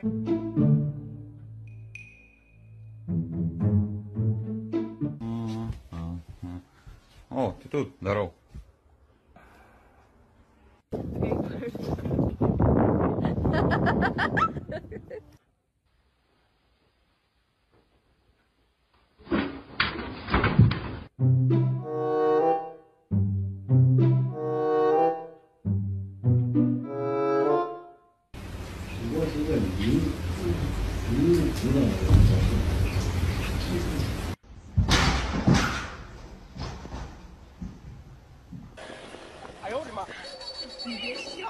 О, ты тут, здоров. Двигаюсь. 过是一个零零值的。哎呦我的妈！你别笑！